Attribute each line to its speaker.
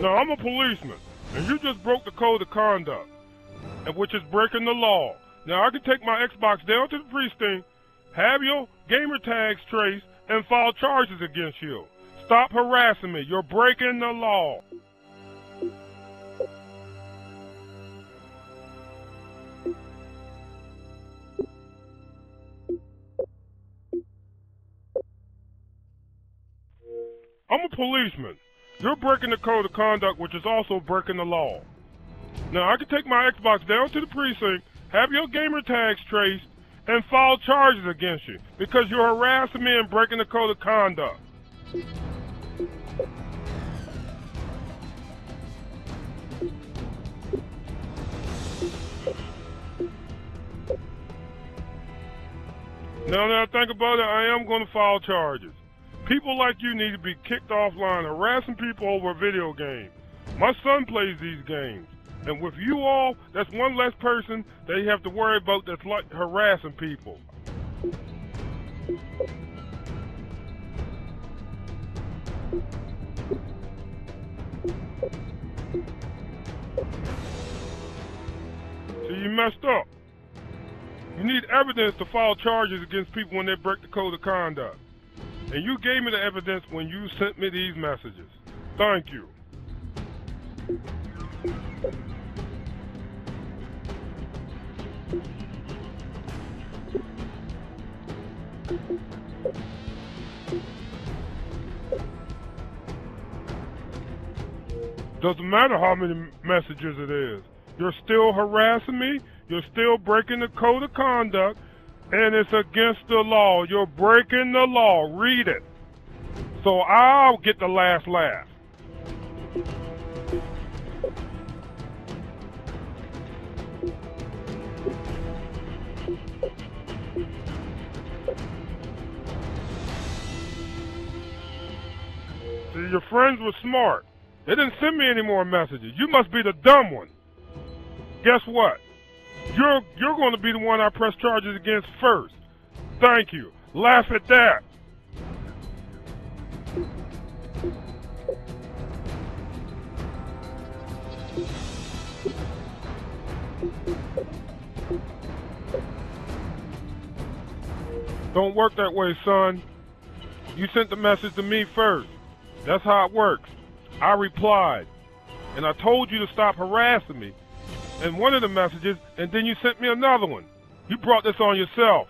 Speaker 1: Now, I'm a policeman, and you just broke the code of conduct, and which is breaking the law. Now, I can take my Xbox down to the precinct, have your gamer tags traced, and file charges against you. Stop harassing me. You're breaking the law. Policeman. You're breaking the code of conduct, which is also breaking the law. Now, I can take my Xbox down to the precinct, have your gamer tags traced, and file charges against you because you're harassing me and breaking the code of conduct. Now that I think about it, I am going to file charges. People like you need to be kicked offline harassing people over a video game. My son plays these games. And with you all, that's one less person you have to worry about that's like harassing people. See, you messed up. You need evidence to file charges against people when they break the code of conduct. And you gave me the evidence when you sent me these messages. Thank you. Doesn't matter how many messages it is. You're still harassing me. You're still breaking the code of conduct. And it's against the law. You're breaking the law. Read it. So I'll get the last laugh. See, your friends were smart. They didn't send me any more messages. You must be the dumb one. Guess what? You're you're going to be the one I press charges against first. Thank you. Laugh at that. Don't work that way, son. You sent the message to me first. That's how it works. I replied. And I told you to stop harassing me. And one of the messages, and then you sent me another one. You brought this on yourself.